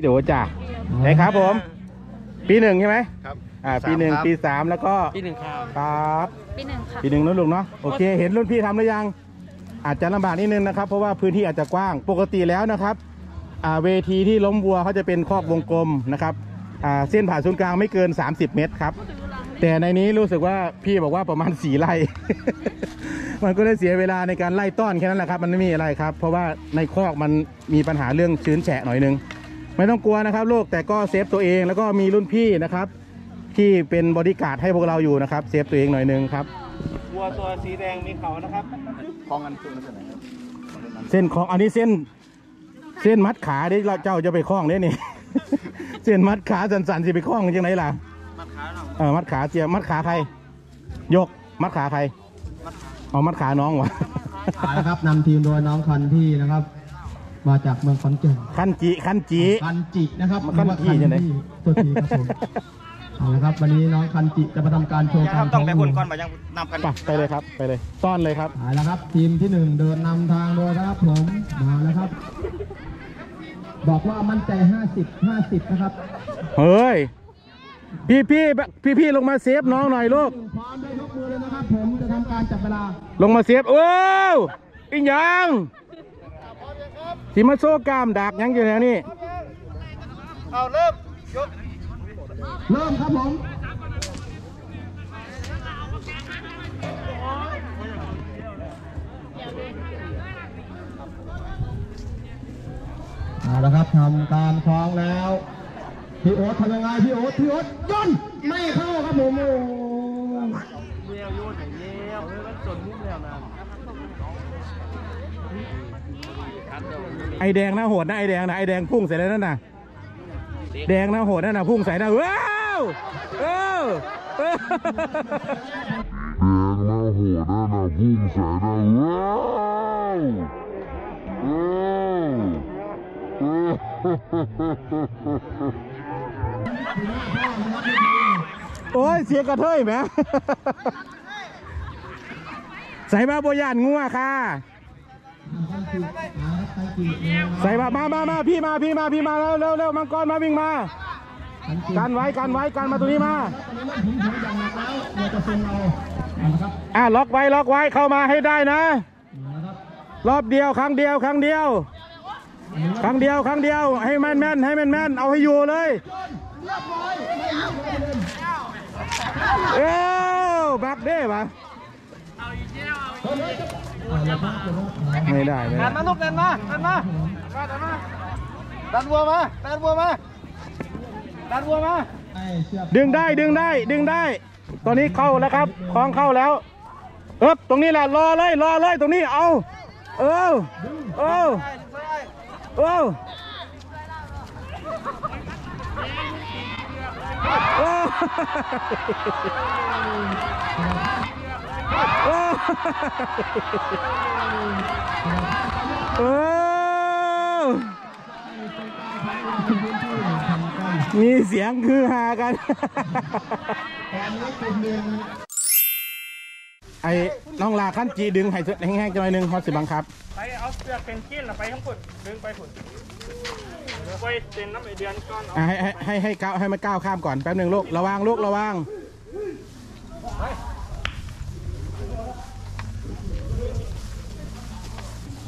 พี่โดจ้ะไหนครับผม ปีหนึ่งใช่ไหมครับอ่าสามปีหนึ่งครับปีสามแล้วก็ปีหนึ่งครับครับปีหนึ่งค่ะ ปีหนึ่งนะลุงเนาะโอเค เห็นรุ่นพี่ทำหรือยัง อาจจะลำบากนิดนึงนะครับ เพราะว่าพื้นที่อาจจะกว้างปกติแล้วนะครับอ่าเวทีที่ล้มวัวเขาจะเป็นครอบวงกลมนะครับอ่าเส้นผ่านศูนย์กลางไม่เกิน 30 เมตรครับ แต่ในนี้รู้สึกว่าพี่บอกว่าประมาณสีไร่ มันก็ได้เสียเวลาในการไล่ต้อนแค่นั้นแหละครับ มันไม่มีอะไรครับ เพราะว่าในคอกมันมีปัญหาเรื่องชื้นแฉะหน่อยนึง ไม่ต้องกลัวนะครับลูกแต่ก็ save ตัวเองแล้วก็มีรุ่นพี่นะครับ ที่เป็นบอดี้การ์ดให้พวกเราอยู่นะครับ save ตัวเองหน่อยนึงครับวัวตัวสีแดงมีเขานะครับคล้องกันตัวนั้นไหนครับเส้นของอันนี้เส้น เส้นมัดขาที่เราเจ้าจะไปคล้องเนี่ยนี่ เส้นมัดขาสันๆสิไปคล้องยังไงล่ะมัดขาหน่อยเออมัดขาเจียมัดขาใครยกมัดขาใครเอามัดขาน้องวะเอาละครับนำทีมโดยน้องคันที่นะครับ มาจากเมืองขอนแก่นคันจีคันจีคันจินะครับคันจิใช่ไหมตัวทีครับผมเอาละครับวันนี้น้องคันจิจะมาทำการโชว์คการัรบต้องไปพุ่นก่อนมายังนำกัน ไปไปเลยครับไปเลยต้อนเลยครับ เอาละครับทีมที่หนึ่งเดินนำทางโดยนะครับผมมาแล้วครับ บอกว่ามั่นใจ 50 50 นะครับเฮ้ย พี่พี่พี่พี่ลงมา save น้องหน่อยลูก พร้อมได้ยกมือเลยนะครับผมจะทำการจับเวลาลงมา save โอ้วอีหยัง สิมาโซ่กล้ามดักยังอยู่แถวนี้เอาเริ่มยกเริ่มครับผมเอาละครับทำการคล้องแล้วพี่โอ๊ตทำยังไงพี่โอ๊ตพี่โอ๊ตย่นไม่เข้าครับผมโอ้เลี้ยวโยนอย่างเลี้ยวมันจนมุ้งแล้วนะ ไอแดงนะโหดนะไอแดงนะไอแดงพุ่งใส่แล้วนั่นน่ะแดงนะโหดนั่นน่ะพุ่งใส่นะว้าวเออแดงนะโหดนะนนะพุ่งใส่ได้ว้าวว้าวว้าวโอ้ยเสียกระเทยแหม ใส่มาโบยานงัวค่ะ ใส่มามามามาพี่มาพี่มาพี่มาเร็วเร็วเร็วมังกรมาวิ่งมากันไว้กันไว้กันมาตรงนี้มาเราจะส่งเราละครับอะล็อกไว้ล็อกไว้เข้ามาให้ได้นะเอาละครับรอบเดียวครั้งเดียวครั้งเดียว ครั้งเดียวครั้งเดียวให้แม่นแม่นให้แม่นแม่นเอาให้อยู่เลยเอ้าบักเด้ปะ ไม่ได้ไม่ดัได้นมาลูกดันมาดันมาดันมาดันวัวมาดันวัวมาดันวัวมาให้เชือกดึงได้ดึงได้ดึงได้ ตอนนี้เข้าแล้วครับคล้องเข้าแล้วเอ๊บตรงนี้แหละรอเลยรอเลยตรงนี้เอาเออเออเออเออเออเออ มีเสียงคือฮากันไอ้น้องลาขั้นจีดึงให้สุดแห้งๆจังหน่อยหนึงฮอตสิบังครับ ไปเอาเสือกเป็นกิ้นแล้วไปทั้งฝุ่นดึงไปฝุ่นไปเต็นน้ำไอเดือนก้อนเอาอะให้ให้ให้ให้ก้าวให้มันก้าวข้ามก่อนแป๊บหนึ่งลูกระวังลูกระวัง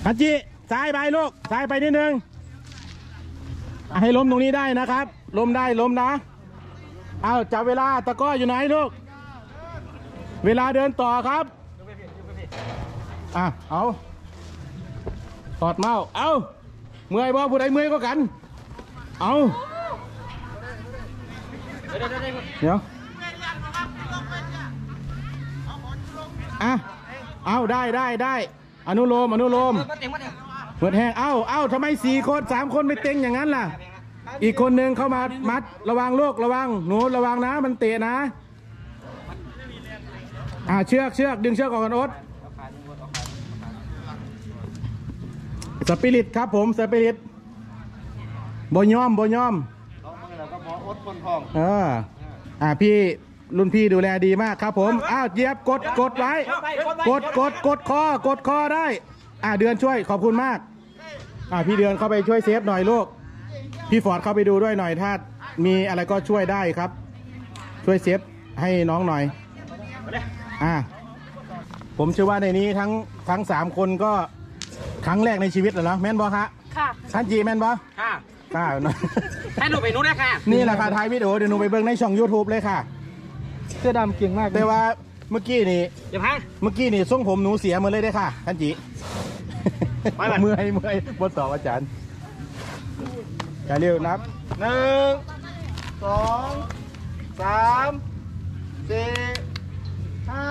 ฮัจจิซ้ายไปลูกซ้ายไปนิดนึง ให้ล้มตรงนี้ได้นะครับ ล้มได้ล้มนะเอาจับเวลาตะก้ออยู่ไหนลูก เวลาเดินต่อครับอะเอาถอดเมาเอาเมื่อยบ่ผู้ใดเมื่อยก็กัน เอาเดี๋ยวอะเอาได้ได้ได้ อนุโลมอนุโลมเปิดแห้งเอาเอาทำไมสี่คนสามคนไม่เต็งอย่างนั้นล่ะ อีกคนหนึ่งเข้ามามัดระวังลูกระวังหนูระวังนะ มันเตะนะอ่าเชือกเชือกดึงเชือกออกกันโอ๊ตสปิริตครับผมสปิริตบยอมบยอมเราเมื่อเราก็หมออดคนทองเอออ่าพี่ รุ่นพี่ดูแลดีมากครับผม อ้าวเหยียบกดกดไว้ กดกดกดคอกดคอได้ อ่าเดือนช่วยขอบคุณมาก อ่าพี่เดือนเข้าไปช่วยเซฟหน่อยลูก พี่ฟอร์ดเข้าไปดูด้วยหน่อยถ้ามีอะไรก็ช่วยได้ครับ ช่วยเซฟให้น้องหน่อย อ่า ผมเชื่อว่าในนี้ทั้งทั้งสามคนก็ครั้งแรกในชีวิตเหรอเนาะแม่นบอคะค่ะท่านจีแม่นบอค่ะค่ะให้หนูไปนู้นนะค่ะ นี่แหละค่ะถ่ายวิดีโอเดี๋ยวหนูไปเบิ่งในช่อง YouTube เลยค่ะ เสื้อดำเก่งมากแต่ว่าเมื่อกี้นี่อย่าพังเมื่อกี้นี่ทรงผมหนูเสียหมาเลยได้อค่ะท่านจีไปก่อนเมื่อยเมื่อยบนต่ออาจารย์อย่าเร็วนับหนึ่งสองสามสี่ห้า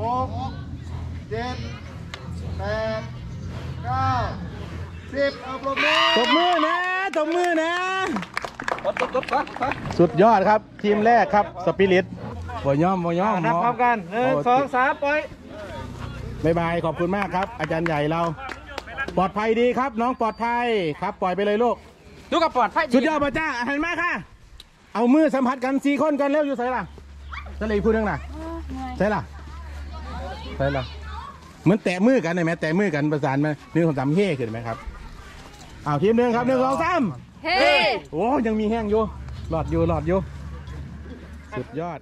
หกเจ็ดแปดเก้าสิบเอาปรบมือตบมือนะตบมือนะ กดกดกดกดกดสุดยอดครับทีมแรกครับสปิริต บ่ย่อมบ่ย่อมนับพร้อมกันหนึ่งสองสามปล่อยบายบายขอบคุณมากครับ อาจารย์ใหญ่เรา ปลอดภัยดีครับ น้องปลอดภัยครับ ปล่อยไปเลยลูกดูกับปลอดภัยสุดยอดป่ะจ้าเห็นไหมค่ะ เอามือสัมผัสกันสี่คนกันเร็วอยู่ใส่ล่ะจะเลยพูดเรื่องน่ะใส่ล่ะใส่ล่ะเหมือนแตะมือกันเลยไหมแตะมือกันประสานมาหนึ่งสองสามเฮ่ขึ้นไหมครับเอาทีมหนึ่งครับหนึ่งสองสามเฮ้โอ้ยังมีแห้งอยู่หลอดอยู่หลอดอยู่สุดยอด